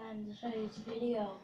and then today's video.